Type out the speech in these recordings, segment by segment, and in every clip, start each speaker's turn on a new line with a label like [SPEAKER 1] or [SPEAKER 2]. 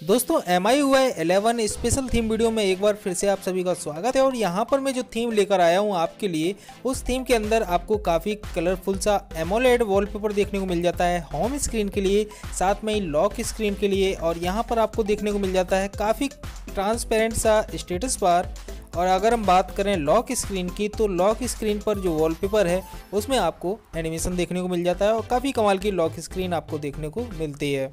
[SPEAKER 1] दोस्तों एम आई हुआ eleven special theme video में एक बार फिर से आप सभी का स्वागत है और यहाँ पर मैं जो थीम लेकर आया हूँ आपके लिए, उस थीम के अंदर आपको काफ़ी कलरफुल सा एमोलेड वॉलपेपर देखने को मिल जाता है होम स्क्रीन के लिए, साथ में ही लॉक स्क्रीन के लिए और यहाँ पर आपको देखने को मिल जाता है काफ़ी ट्रांसपेरेंट सा स्टेटस बार और अगर हम बात करें लॉक स्क्रीन की तो लॉक स्क्रीन पर जो वॉलपेपर है, उसमें आपको एनिमेशन देखने को मिल जाता है और काफ़ी कमाल की लॉक स्क्रीन आपको देखने को मिलती है।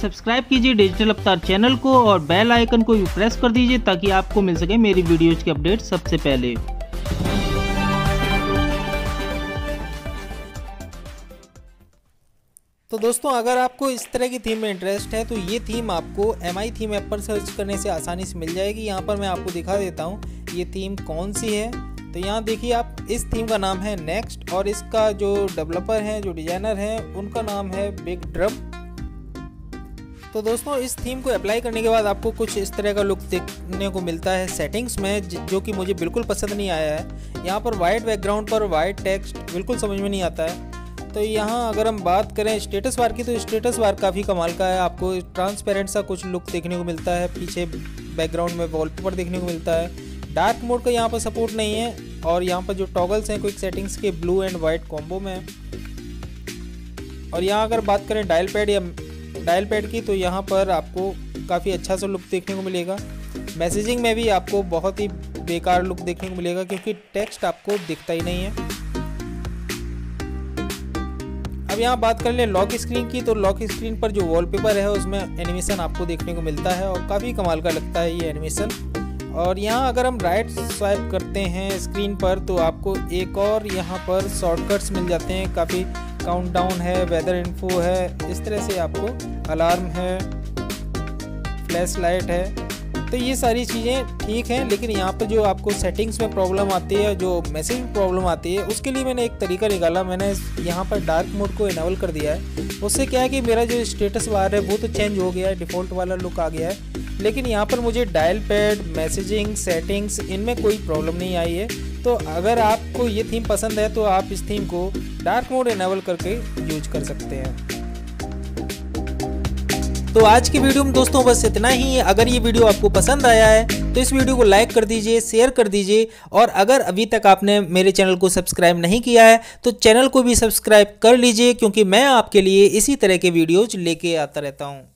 [SPEAKER 2] सब्सक्राइब कीजिए डिजिटल अवतार चैनल को और बेल आइकन को भी प्रेस कर दीजिए ताकि आपको मिल सके मेरी वीडियोज़ की अपडेट सबसे पहले।
[SPEAKER 1] तो दोस्तों, अगर आपको इस तरह की थीम में इंटरेस्ट है तो ये थीम आपको एम आई थीम ऐप पर सर्च करने से आसानी से मिल जाएगी। यहाँ पर मैं आपको दिखा देता हूँ ये थीम कौन सी है। तो यहाँ देखिए आप, इस थीम का नाम है नेक्स्ट और इसका जो डेवलपर है, जो डिज़ाइनर है, उनका नाम है बिग ड्रम तो दोस्तों, इस थीम को अप्लाई करने के बाद आपको कुछ इस तरह का लुक देखने को मिलता है सेटिंग्स में, जो कि मुझे बिल्कुल पसंद नहीं आया है। यहाँ पर वाइट बैकग्राउंड पर वाइट टेक्स्ट बिल्कुल समझ में नहीं आता है। तो यहाँ अगर हम बात करें स्टेटस बार की तो स्टेटस बार काफ़ी कमाल का है। आपको ट्रांसपेरेंट सा कुछ लुक देखने को मिलता है, पीछे बैकग्राउंड में वॉलपेपर देखने को मिलता है। डार्क मोड का यहाँ पर सपोर्ट नहीं है, और यहाँ पर जो टॉगल्स हैं क्विक सेटिंग्स के ब्लू एंड वाइट कॉम्बो में। और यहाँ अगर बात करें डायल पैड या डायल पैड की तो यहाँ पर आपको काफ़ी अच्छा सा लुक देखने को मिलेगा। मैसेजिंग में भी आपको बहुत ही बेकार लुक देखने को मिलेगा, क्योंकि टेक्स्ट आपको दिखता ही नहीं है। अब यहाँ बात कर लें लॉक स्क्रीन की तो लॉक स्क्रीन पर जो वॉलपेपर है, उसमें एनिमेशन आपको देखने को मिलता है, और काफ़ी कमाल का लगता है ये एनिमेशन। और यहाँ अगर हम राइट स्वाइप करते हैं स्क्रीन पर तो आपको एक और यहाँ पर शॉर्टकट्स मिल जाते हैं, काफ़ी काउंटडाउन है वेदर इन्फो है, इस तरह से आपको अलार्म है फ्लैश लाइट है। तो ये सारी चीज़ें ठीक हैं, लेकिन यहाँ पर जो आपको सेटिंग्स में प्रॉब्लम आती है, जो मैसेज प्रॉब्लम आती है, उसके लिए मैंने एक तरीका निकाला। मैंने यहाँ पर डार्क मोड को इनेबल कर दिया है। उससे क्या है कि मेरा जो स्टेटस बार है, वो तो चेंज हो गया है डिफ़ॉल्ट वाला लुक आ गया है। लेकिन यहाँ पर मुझे डायल पैड मैसेजिंग सेटिंग्स इनमें कोई प्रॉब्लम नहीं आई है। तो अगर आपको ये थीम पसंद है तो आप इस थीम को डार्क मोड इनेबल करके यूज़ कर सकते हैं। तो आज की वीडियो में दोस्तों बस इतना है। अगर ये वीडियो आपको पसंद आया है तो इस वीडियो को लाइक कर दीजिए शेयर कर दीजिए। और अगर अभी तक आपने मेरे चैनल को सब्सक्राइब नहीं किया है तो चैनल को भी सब्सक्राइब कर लीजिए, क्योंकि मैं आपके लिए इसी तरह के वीडियोज़ लेके आता रहता हूँ।